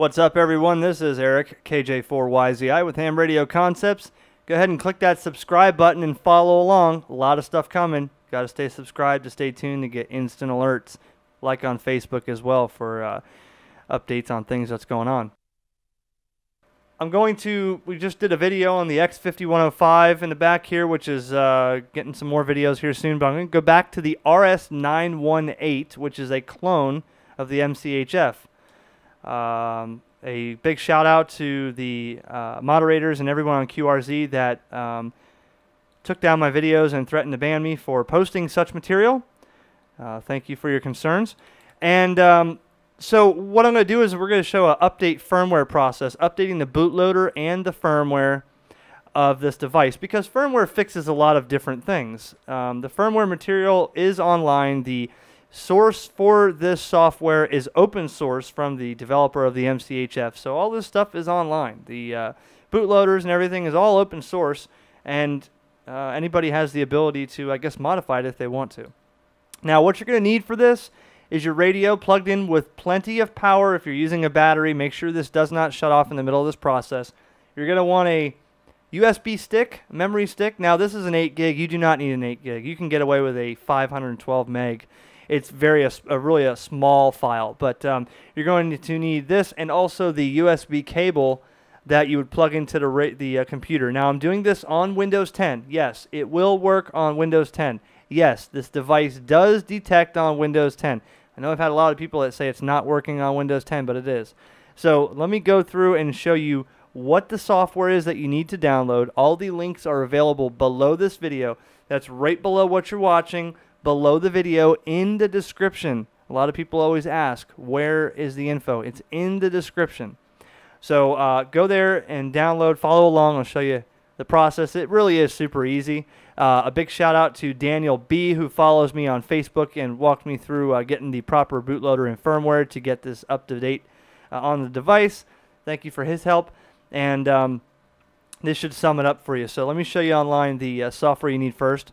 What's up, everyone? This is Eric, KJ4YZI with Ham Radio Concepts. Go ahead and click that subscribe button and follow along. A lot of stuff coming. Got to stay subscribed to stay tuned to get instant alerts, like on Facebook as well for uh, updates on things that's going on. I'm going to, we just did a video on the X5105 in the back here, which is uh, getting some more videos here soon, but I'm going to go back to the RS918, which is a clone of the MCHF. Um, a big shout out to the uh, moderators and everyone on QRZ that um, took down my videos and threatened to ban me for posting such material. Uh, thank you for your concerns. And um, so what I'm going to do is we're going to show an update firmware process, updating the bootloader and the firmware of this device because firmware fixes a lot of different things. Um, the firmware material is online. The source for this software is open source from the developer of the MCHF. So all this stuff is online. The uh, bootloaders and everything is all open source, and uh, anybody has the ability to, I guess, modify it if they want to. Now, what you're going to need for this is your radio plugged in with plenty of power. If you're using a battery, make sure this does not shut off in the middle of this process. You're going to want a USB stick, memory stick. Now, this is an 8 gig. You do not need an 8 gig. You can get away with a 512 meg. It's very a, a really a small file, but um, you're going to need this and also the USB cable that you would plug into the the uh, computer. Now, I'm doing this on Windows 10. Yes, it will work on Windows 10. Yes, this device does detect on Windows 10. I know I've had a lot of people that say it's not working on Windows 10, but it is. So let me go through and show you what the software is that you need to download. All the links are available below this video. That's right below what you're watching, below the video in the description. A lot of people always ask, where is the info? It's in the description. So uh, go there and download, follow along. I'll show you the process. It really is super easy. Uh, a big shout out to Daniel B, who follows me on Facebook and walked me through uh, getting the proper bootloader and firmware to get this up to date uh, on the device. Thank you for his help. And um, this should sum it up for you. So let me show you online the uh, software you need first.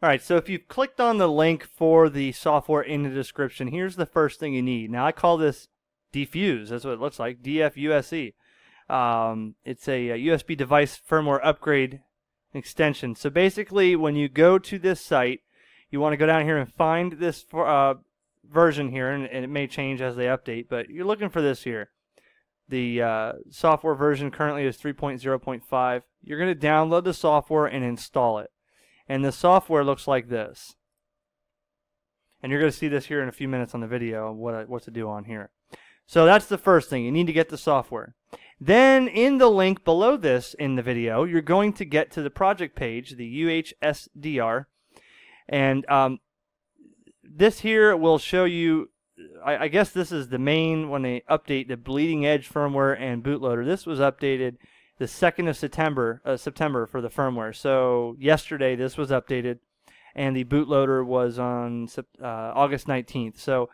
All right, so if you've clicked on the link for the software in the description, here's the first thing you need. Now, I call this Defuse. That's what it looks like, DFUSE. Um, it's a, a USB device firmware upgrade extension. So basically, when you go to this site, you want to go down here and find this uh, version here, and, and, it may change as they update, but you're looking for this here. The uh, software version currently is 3.0.5. You're going to download the software and install it. And the software looks like this. And you're going to see this here in a few minutes on the video, what, what to do on here. So that's the first thing. You need to get the software. Then in the link below this in the video, you're going to get to the project page, the UHSDR. And um, this here will show you, I, I, guess this is the main when they update the bleeding edge firmware and bootloader. This was updated the 2nd of September, uh, September for the firmware. So yesterday this was updated and the bootloader was on uh, August 19th. So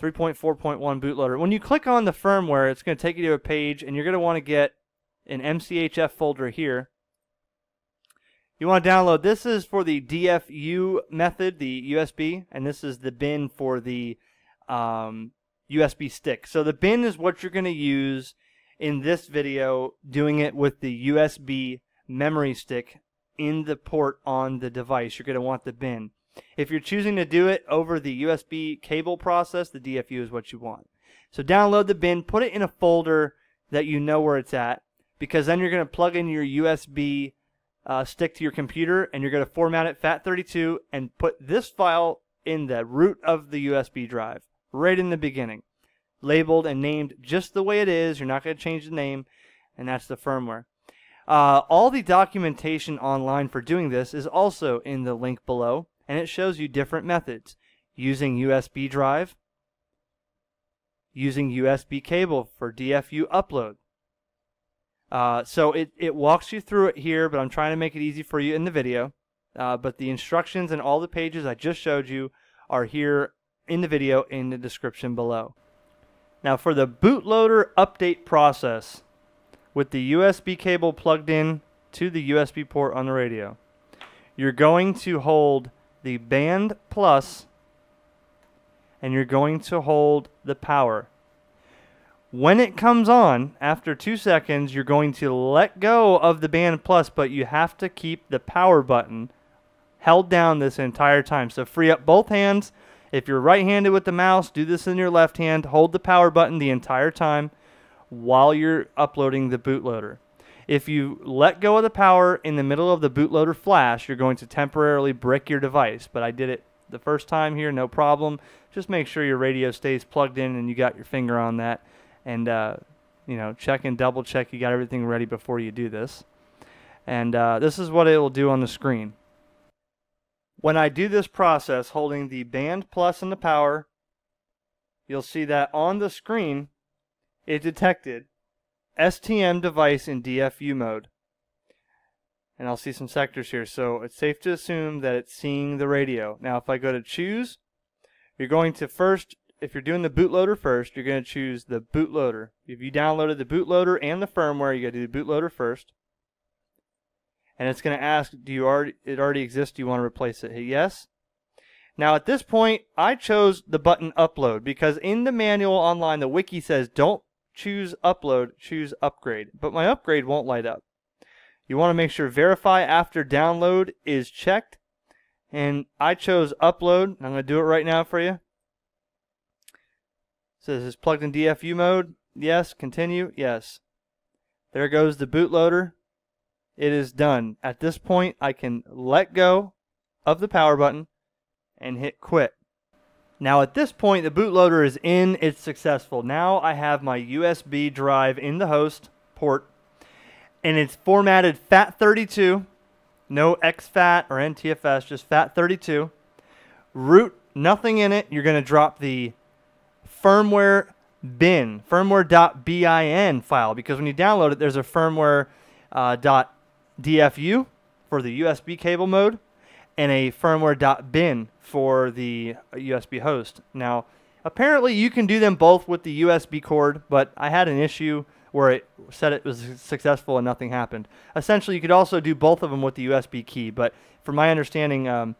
3.4.1 bootloader. When you click on the firmware, it's going to take you to a page, and you're going to want to get an MCHF folder here. You want to download, this is for the DFU method, the USB, and this is the bin for the um, USB stick. So the bin is what you're going to use in this video, doing it with the USB memory stick in the port on the device. You're going to want the bin. If you're choosing to do it over the USB cable process, the DFU is what you want. So download the bin, put it in a folder that you know where it's at, because then you're going to plug in your USB uh, stick to your computer and you're going to format it FAT32 and put this file in the root of the USB drive, right in the beginning. Labeled and named just the way it is. You're not going to change the name, and that's the firmware. Uh, all the documentation online for doing this is also in the link below and it shows you different methods using USB drive, using USB cable for DFU upload. Uh, so it, it walks you through it here, but I'm trying to make it easy for you in the video. Uh, but the instructions and all the pages I just showed you are here in the video in the description below. Now for the bootloader update process with the USB cable plugged in to the USB port on the radio, you're going to hold the band plus and you're going to hold the power. When it comes on, after two seconds, you're going to let go of the band plus, but you have to keep the power button held down this entire time. So free up both hands. If you're right handed with the mouse, do this in your left hand. Hold the power button the entire time while you're uploading the bootloader. If you let go of the power in the middle of the bootloader flash, you're going to temporarily brick your device. But I did it the first time here, no problem. Just make sure your radio stays plugged in and you got your finger on that and uh, you know check and double check you got everything ready before you do this. And uh, this is what it will do on the screen. When I do this process holding the band plus and the power, you'll see that on the screen it detected STM device in DFU mode. And I'll see some sectors here. So it's safe to assume that it's seeing the radio. Now if I go to choose, you're going to first if you're doing the bootloader first, you're going to choose the bootloader. If you downloaded the bootloader and the firmware, you got to do the bootloader first. And it's going to ask, do you already it already exists? Do you want to replace it? Hit yes. Now at this point, I chose the button upload because in the manual online, the wiki says don't choose upload, choose upgrade. But my upgrade won't light up. You want to make sure verify after download is checked. And I chose upload. I'm going to do it right now for you. Says it's plugged in DFU mode. Yes. Continue. Yes. There goes the bootloader. It is done. At this point, I can let go of the power button and hit quit. Now at this point, the bootloader is in. It's successful. Now I have my USB drive in the host port, and it's formatted FAT32. No exFAT or NTFS, just FAT32. Root, nothing in it. You're going to drop the firmware bin, firmware.bin file, because when you download it, there's a firmware uh, .dfu for the USB cable mode and a firmware.bin for the USB host. Now, apparently you can do them both with the USB cord, but I had an issue where it said it was successful and nothing happened. Essentially, you could also do both of them with the USB key, but from my understanding, um,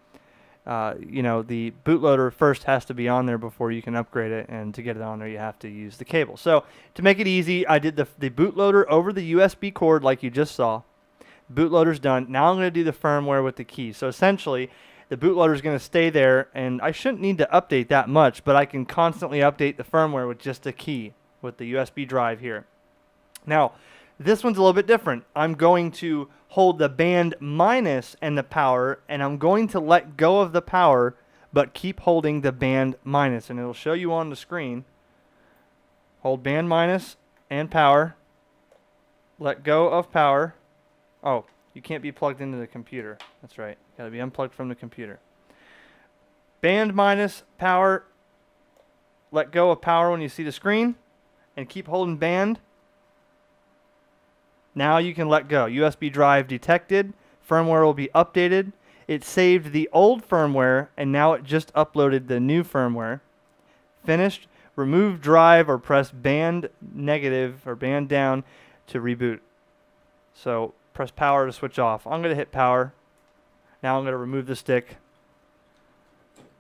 uh, you know, the bootloader first has to be on there before you can upgrade it, and to get it on there, you have to use the cable. So to make it easy, I did the, the bootloader over the USB cord like you just saw. Bootloader's done. Now I'm going to do the firmware with the key. So essentially, the bootloader is going to stay there, and I shouldn't need to update that much, but I can constantly update the firmware with just a key with the USB drive here. Now, this one's a little bit different. I'm going to hold the band minus and the power, and I'm going to let go of the power, but keep holding the band minus, and it'll show you on the screen. Hold band minus and power. Let go of power. Oh, you can't be plugged into the computer. That's right. Got to be unplugged from the computer. Band minus power. Let go of power when you see the screen, and keep holding band now you can let go. USB drive detected. Firmware will be updated. It saved the old firmware and now it just uploaded the new firmware. Finished. Remove drive or press band negative or band down to reboot. So press power to switch off. I'm going to hit power. Now I'm going to remove the stick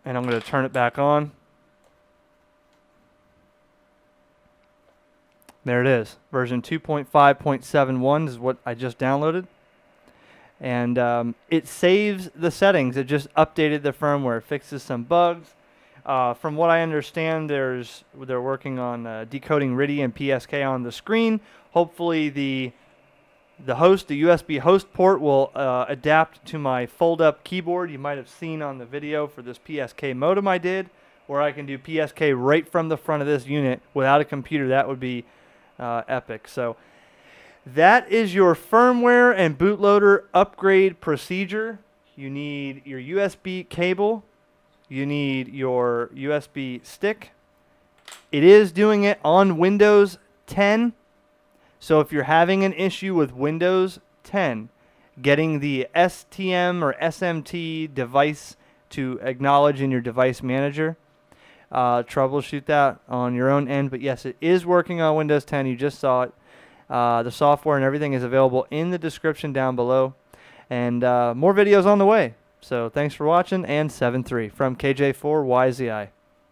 and I'm going to turn it back on. There it is. Version 2.5.71 is what I just downloaded. And um, it saves the settings. It just updated the firmware, fixes some bugs. Uh, from what I understand, there's they're working on uh, decoding RTTY and PSK on the screen. Hopefully, the the host, the USB host port, will uh, adapt to my fold-up keyboard. You might have seen on the video for this PSK modem I did, where I can do PSK right from the front of this unit without a computer. That would be uh, Epic. So that is your firmware and bootloader upgrade procedure. You need your USB cable. You need your USB stick. It is doing it on Windows 10. So if you're having an issue with Windows 10, getting the STM or SMT device to acknowledge in your device manager, uh, troubleshoot that on your own end. But yes, it is working on Windows 10. You just saw it. Uh, the software and everything is available in the description down below. And uh, more videos on the way. So thanks for watching and 7-3 from KJ4YZI.